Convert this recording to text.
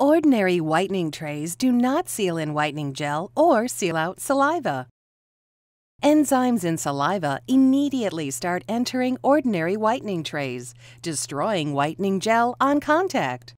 Ordinary whitening trays do not seal in whitening gel or seal out saliva. Enzymes in saliva immediately start entering ordinary whitening trays, destroying whitening gel on contact.